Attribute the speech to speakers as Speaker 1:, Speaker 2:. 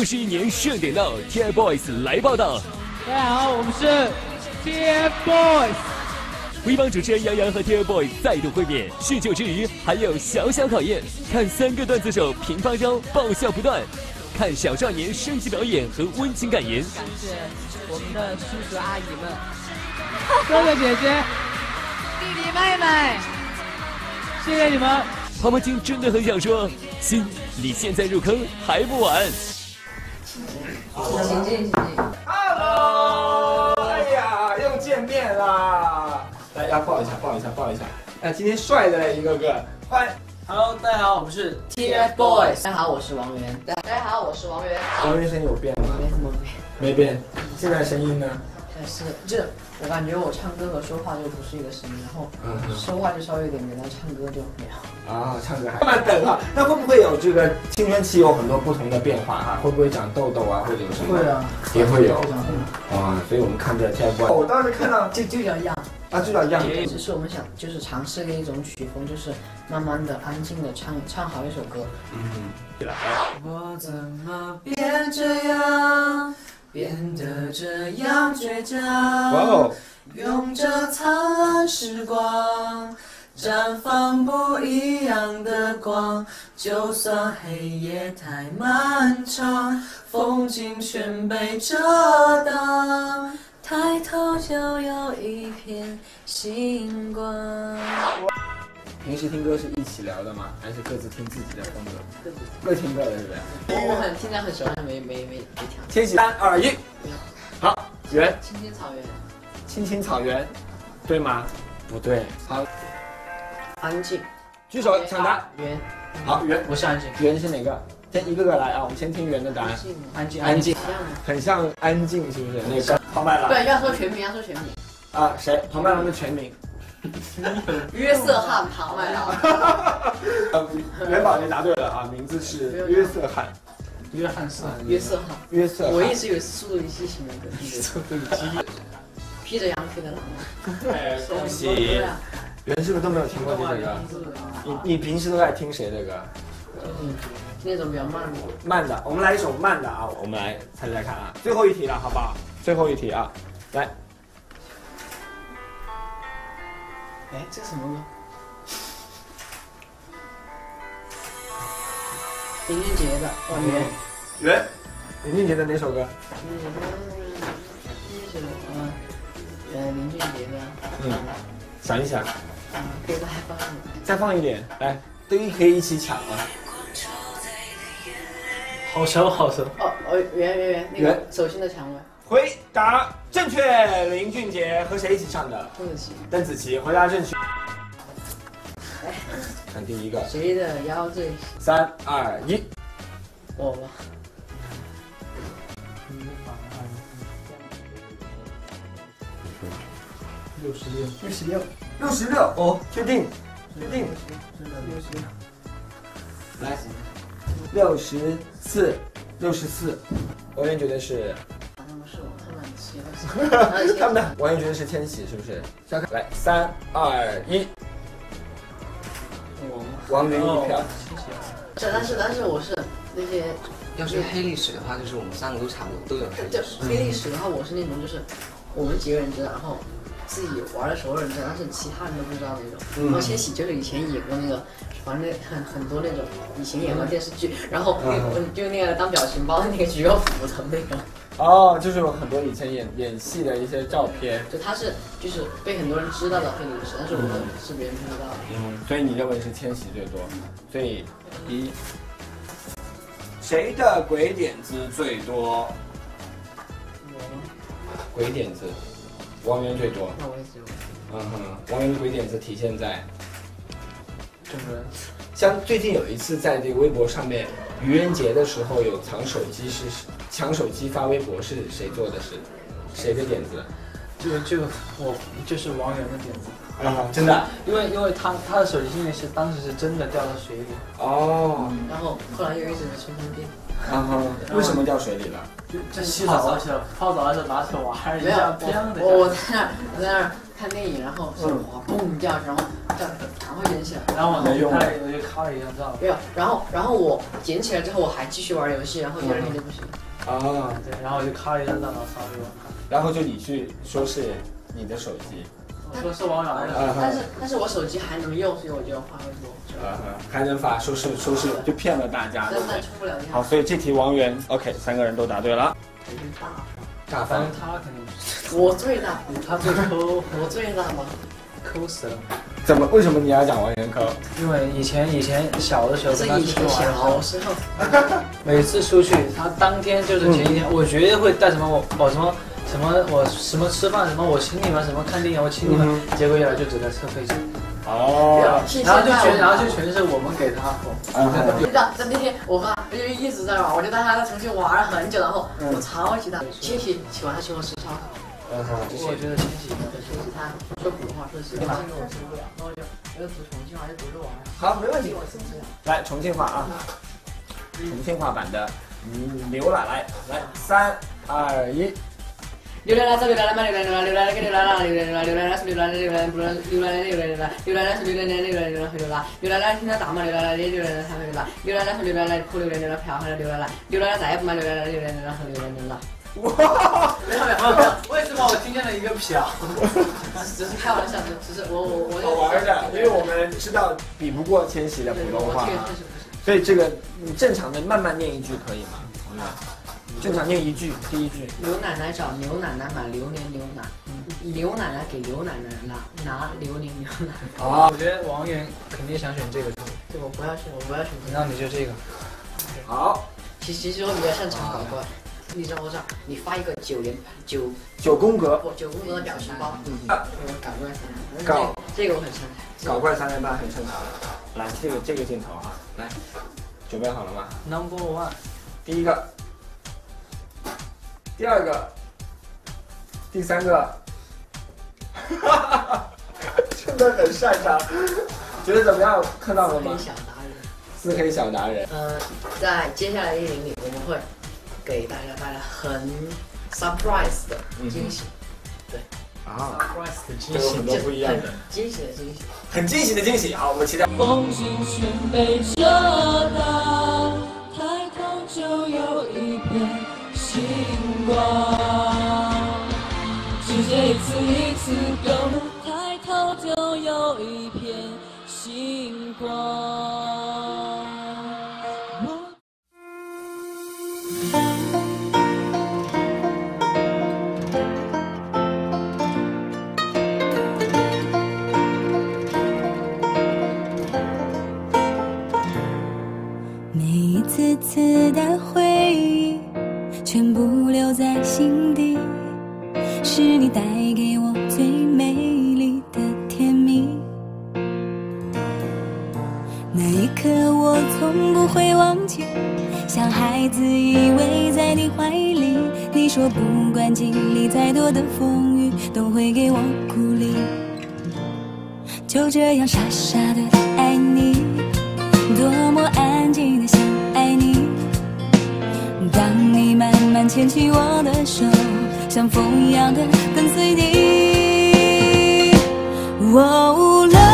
Speaker 1: 又是一年盛典到，TFBOYS 来报道。
Speaker 2: 大家好，我们是 TFBOYS。
Speaker 1: 微帮主持人杨洋和 TFBOYS 再度会面，叙旧之余还有小小考验，看三个段子手平发招，爆笑不断。看小少年升级表演和温情感言。
Speaker 2: 感谢我们的叔叔阿姨们、哥哥姐姐、弟弟妹妹，谢谢你们。
Speaker 1: 泡泡金真的很想说，亲，你现在入坑还不晚。
Speaker 3: 请进，请进。
Speaker 4: Hello，哎呀，又见面啦！来，要抱一下，抱一下，抱一下。哎，今天帅的嘞，一个个，欢迎。
Speaker 2: Hello，大家好，我们是
Speaker 3: TFBOYS，大家好，我是王源。大家好，我是王源。
Speaker 4: 王源声音有变吗？
Speaker 3: 没什么变，
Speaker 4: 没变。现在声音呢？
Speaker 3: 但是这我感觉我唱歌和说话就不是一个声音，然后
Speaker 4: 嗯
Speaker 3: 说话就稍微有点变，但唱歌就没有。
Speaker 4: 啊，唱歌还慢慢等啊。那会不会有这个青春期有很多不同的变化哈、会不会长痘痘啊，或者有什么？
Speaker 2: 会啊，
Speaker 4: 也会有
Speaker 2: 非常会。
Speaker 4: 哇，所以我们看着 TFBOYS，我当时看到
Speaker 3: 就就叫样，
Speaker 4: 啊，就叫样子。
Speaker 3: 只是我们想就是尝试的一种曲风，就是慢慢的、安静的唱唱好一首歌。
Speaker 4: 嗯，对了。
Speaker 3: 我怎么变这样，变得这样倔强？
Speaker 4: 哇哦，
Speaker 3: 用这灿烂时光，绽放不一样的光。就算黑夜太漫长，风景全被遮挡，抬头就有一片星光。
Speaker 4: 平时听歌是一起聊的吗？还是各自听自己的风格？各听各的，是不是？
Speaker 3: 我很现在很喜欢没没没没听。
Speaker 4: 千玺，三二一，好，圆，
Speaker 3: 青青草原，
Speaker 4: 青青草原，对吗？不对。好，
Speaker 3: 安静。
Speaker 4: 举手抢答。
Speaker 3: 圆，
Speaker 4: 好，圆，
Speaker 2: 我是安静，
Speaker 4: 圆是哪个？先一个个来啊，我们先听圆的答案。
Speaker 2: 安静，
Speaker 4: 安静。很像安静，是不是？那个黄麦郎
Speaker 3: 对，要说全名，要说全名。
Speaker 4: 啊，谁？黄麦郎的全名？
Speaker 3: 约瑟翰·庞麦郎。
Speaker 4: 呃，元宝你答对了啊，名字是约瑟翰。
Speaker 2: 约翰斯，
Speaker 3: 约瑟翰。
Speaker 4: 约瑟翰。
Speaker 3: 我一直以为是《速度与激情》的歌。速度与激情。披着羊皮的狼。
Speaker 4: 哎，恭
Speaker 3: 对
Speaker 4: 喜！
Speaker 3: 啊。
Speaker 4: 圆是不是都没有听过这首歌？你你平时都在听谁的歌？
Speaker 3: 那种比较慢的。
Speaker 4: 慢的，我们来一首慢的啊，我们来猜猜看啊，最后一题了，好不好？最后一题啊，来，
Speaker 3: 哎，这什么歌？林俊杰的《王源》。
Speaker 4: 圆，林俊杰的哪首歌？
Speaker 3: 嗯，那首嗯，呃，林俊杰的。
Speaker 4: 嗯，想一想，
Speaker 3: 啊，可以再放一点。
Speaker 4: 再放一点，来，都一可以一起抢啊。
Speaker 2: 好熟好熟。
Speaker 3: 哦哦，圆圆圆，那个
Speaker 4: 圆
Speaker 3: 手心的蔷薇，
Speaker 4: 回答正确，林俊杰和谁一起唱的？
Speaker 3: 邓紫棋。
Speaker 4: 邓紫棋，回答正确。看第一个，
Speaker 3: 谁的腰最
Speaker 4: 三二一，
Speaker 3: 我吧？
Speaker 2: 六十六，
Speaker 4: 六十六，六十六，哦，确定，确定，
Speaker 2: 真的六十六。
Speaker 4: 来，六十四，六十四，王源觉得是
Speaker 3: 奇怪。
Speaker 4: 他们的王一军是千玺，是不是？下看，来，三二一，
Speaker 2: 王
Speaker 4: 王源一票。
Speaker 3: 是，但是但是我是那些
Speaker 5: 要是黑历史的话，就是我们三个都差不多都有黑历
Speaker 3: 就
Speaker 5: 史。
Speaker 3: 黑历史的话，我是那种就是我们几个人知道，然后自己玩的熟人知道，但是其他人都不知道那种。
Speaker 4: 嗯
Speaker 3: 然后千玺就是以前演过那个，反正很很多那种以前演过电视剧，然后那个 就那个当表情包那个举个斧头那个，
Speaker 4: 哦，就是有很多以前演演戏的一些照片。
Speaker 3: 就他是就是被很多人知道的黑历史，但是我们是别人不知道的。
Speaker 4: 嗯，所以你认为是千玺最多？所以一，谁的鬼点子最多？鬼点子，王源最多。
Speaker 3: 那我也只有
Speaker 4: 嗯哼，王源的鬼点子体现在，
Speaker 2: 就是
Speaker 4: 像最近有一次在这个微博上面，愚人节的时候有藏手机是抢手机发微博是谁做的是谁的点子？
Speaker 2: 这个这个我就是王源的点子，
Speaker 4: 啊，真的？
Speaker 2: 因为因为他他的手机信息是当时是真的掉到水里，
Speaker 4: 哦，
Speaker 3: 然后后来又一直在充充电，
Speaker 4: 然后为什么掉水里了？
Speaker 2: 就就洗澡的时候泡澡的时候拿起来玩一
Speaker 3: 没有
Speaker 2: 下，砰的
Speaker 3: 我我。在那儿我在那儿看电影，然后是滑蹦掉，然后掉，然后捡起来，
Speaker 2: 然后我就拍，我就咔了一张照。
Speaker 3: 没有，然后然后我捡起来之后，我还继续玩游戏，然后第二天就不行。
Speaker 4: 啊，
Speaker 2: 对，然后我就咔了一张照，然后发给我。
Speaker 4: 然后就你去说是你的手机，
Speaker 2: 我说是王源
Speaker 4: 啊
Speaker 2: 的，
Speaker 3: 但是但是我手机还能用，所以我就发微博。
Speaker 4: 啊还能发，说是说是就骗了大家，对
Speaker 3: 但
Speaker 4: 不对
Speaker 3: 但？出不了
Speaker 4: 好，所以这题王源 OK，三个人都答对了。大方
Speaker 2: 反正他肯定是
Speaker 3: 我最大，
Speaker 2: 他最抠，
Speaker 3: 我最大吗？
Speaker 2: 抠死了。
Speaker 4: 怎么？为什么你要讲王源科？
Speaker 2: 因为以前以前小的时候
Speaker 3: 是
Speaker 2: 跟他出去
Speaker 3: 以前
Speaker 2: 玩时候，
Speaker 3: 小时候，
Speaker 2: 每次出去，他当天就是前一天，我绝对会带什么我我什么什么我什么吃饭什么我请你们什么看电影我请你们，结果一来就只在车费钱，
Speaker 4: 哦，
Speaker 3: 是
Speaker 2: 然后就全然后就全是我们给他付。
Speaker 3: 你知道，在那天我爸就一直在玩，我就带他在重庆玩了很久，然后我超级大，千玺喜欢他请我吃烧烤，
Speaker 2: 我觉得千玺应该
Speaker 3: 千玺他说普通话，说是重庆我受不了，然后我就我就读重庆话就读着玩。
Speaker 4: 好，没问题。
Speaker 3: 我吃不了。
Speaker 4: 来，重庆话啊，重庆话版的嗯刘奶奶，来，三二一。
Speaker 3: 榴莲来找榴莲来买榴莲，榴莲榴莲给榴莲了，榴莲榴莲榴莲是榴莲的榴莲，不能榴莲的榴莲榴莲，榴莲是榴莲的榴莲榴莲回榴莲，榴莲来听他大嘛，榴莲来的榴莲他回榴莲，榴莲来是榴莲来苦榴莲榴莲票还是榴莲来，榴莲来再也不买榴莲了，榴莲榴莲和榴莲榴莲。
Speaker 4: 哇！
Speaker 3: 没有没有没有，
Speaker 2: 为什么我听见了一个票？
Speaker 3: 只是开玩笑，只是我我我
Speaker 4: 好玩的，因为我们知道比不过千玺的普通话，所以这个你正常的慢慢念一句可以吗？嗯正常念一句，第一句。
Speaker 3: 刘奶奶找牛奶奶买榴莲牛奶，刘奶奶给刘奶奶拿拿榴莲牛奶。
Speaker 4: 好
Speaker 2: 我，觉得王源肯定想选这个，
Speaker 3: 对我不要选，我不要选这个。
Speaker 2: 那你就这个。
Speaker 4: 好，
Speaker 3: 其实其实我比较擅长搞怪，你知道我知道，你发一个九连九
Speaker 4: 九宫格，
Speaker 3: 不九宫格的表情包，
Speaker 4: 嗯
Speaker 3: 嗯，搞怪三连
Speaker 4: 搞
Speaker 3: 这个我很擅长。
Speaker 4: 搞怪三连八很擅长。来，这个这个镜头哈，来，准备好了吗
Speaker 2: ？Number one，
Speaker 4: 第一个，第二个，第三个，哈哈哈真的很擅长。觉得怎么样？看到了吗
Speaker 3: 黑？小达人。
Speaker 4: 四黑小达人。
Speaker 3: 呃，在接下来的一年里，我们会给大家带来很 surprise 的惊喜对
Speaker 4: 啊
Speaker 2: ，，surprise 的惊喜
Speaker 4: 这有很。多不一样的，
Speaker 3: 很惊喜的惊喜。
Speaker 4: 很惊喜的惊喜。好，我们期待。
Speaker 6: 风景全被遮挡，抬头就有一片星光。世界一次一次更，抬头就有一片星光。每一次次的回忆，全部留在心底，是你带给我最美丽的甜蜜。那一刻我从不会忘记，像孩子依偎在你怀里，你说不管经历再多的风雨，都会给我鼓励。就这样傻傻的爱你。多么安静的心。当你慢慢牵起我的手，像风一样的跟随你。哦。